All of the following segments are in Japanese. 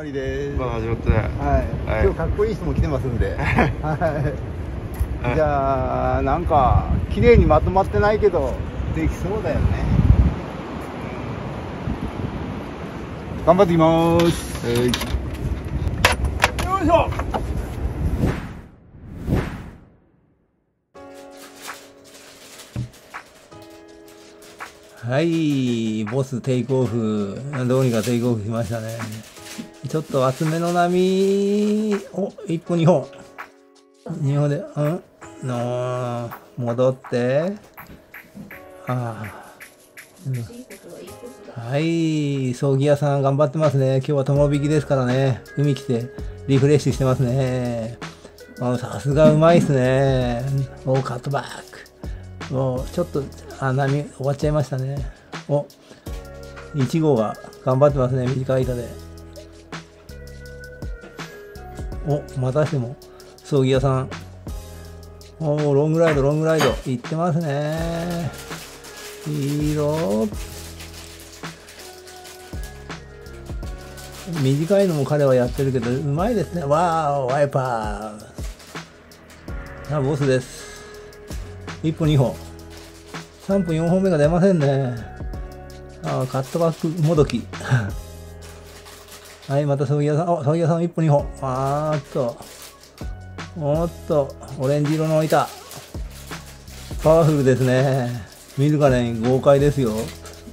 まりです。まだ始まってない。はい、はい。今日かっこいい人も来てますんで。はい。じゃあなんか綺麗にまとまってないけどできそうだよね。頑張ってきます、はい。よいしょ。はい、ボステイクオフ。どうにかテイクオフしましたね。ちょっと厚めの波、お、1本2本。2本で、うんの戻って。ああ。はい、葬儀屋さん頑張ってますね。今日は友引きですからね。海来てリフレッシュしてますね。さすがうまいっすね。おカットバック。もうちょっと、あ、波終わっちゃいましたね。お、1号が頑張ってますね。短い板で。お、またしても、葬儀屋さん。おーロングライド、ロングライド。いってますね。いい色。短いのも彼はやってるけど、うまいですね。わー、ワイパー。さあ、ボスです。1本2本。3分4本目が出ませんね。あーカットバックもどき。はい、また葬儀屋さん。お、葬儀屋さん1本2本。あーっと。おっと、オレンジ色の板。パワフルですね。見るからね、豪快ですよ。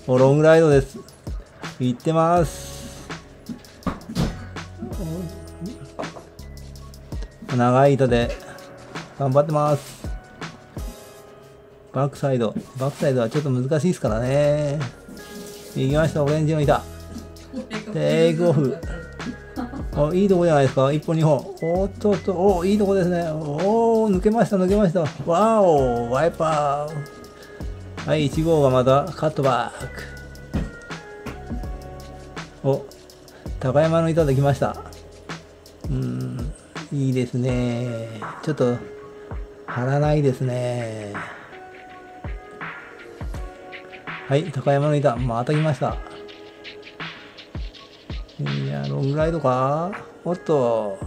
おロングライドです。いってます。長い板で頑張ってます。バックサイド。バックサイドはちょっと難しいですからね。行きました、オレンジの板。テイクオフ。おいいとこじゃないですか。1本2本。おっとっと、おいいとこですね。おお抜けました、抜けました。わおワイパー。はい、1号がまたカットバック。お高山の板できました。うーん、いいですね。ちょっと、張らないですね。はい、高山の板、また来ました。や、ロングライドかおっと。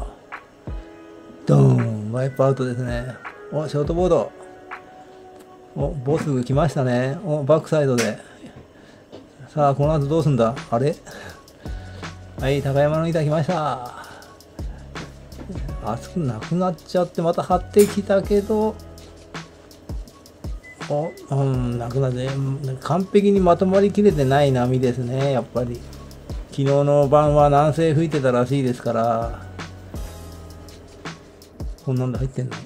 ドン、ワイプアウトですね。お、ショートボード。お、ボス来ましたね。お、バックサイドで。さあ、この後どうすんだ？あれ？はい、高山の板来ました。熱くなくなっちゃって、また張ってきたけど、お、うん、なくなって、完璧にまとまりきれてない波ですね、やっぱり。昨日の晩は南西吹いてたらしいですから、こんなんで入ってんの？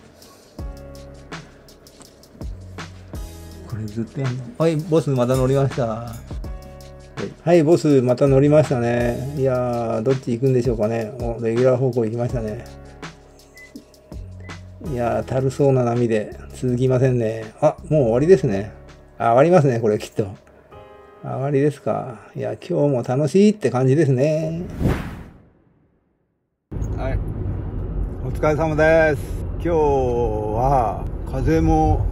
これずっとやんの？はい、ボスまた乗りました。はい、ボスまた乗りましたね。いやー、どっち行くんでしょうかね。お、レギュラー方向行きましたね。いやー、たるそうな波で続きませんね。あ、もう終わりですね。あ上がりますね、これきっと。上がりですか。いや、今日も楽しいって感じですね。はい。お疲れ様です。今日は風も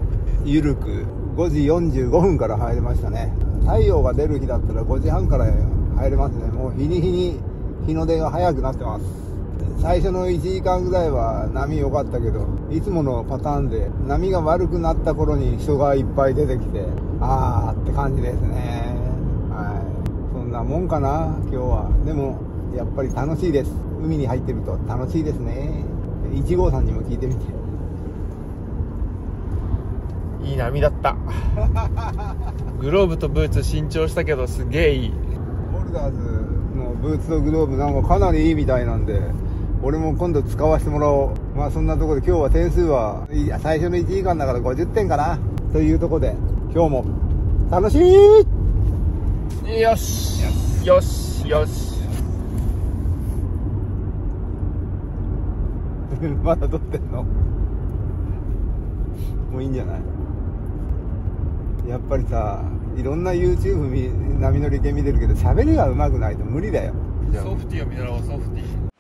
緩く5時45分から入れましたね。太陽が出る日だったら5時半から入れますね。もう日に日に日の出が早くなってます。最初の1時間ぐらいは波良かったけどいつものパターンで波が悪くなった頃に人がいっぱい出てきてあーって感じですね。なもんかな今日は。でもやっぱり楽しいです。海に入ってると楽しいですね。1号さんにも聞いてみて。いい波だった。グローブとブーツ新調したけどすげえいい。ボルダーズのブーツとグローブなんかかなりいいみたいなんで俺も今度使わせてもらおう。まあそんなところで今日は点数は最初の1時間だから50点かな。というところで今日も楽しいよし。よし。よし。まだ撮ってんの？もういいんじゃない？やっぱりさいろんな YouTube み波乗り系見てるけど喋りが上手くないと無理だよ。ソフティを見習おうソフティ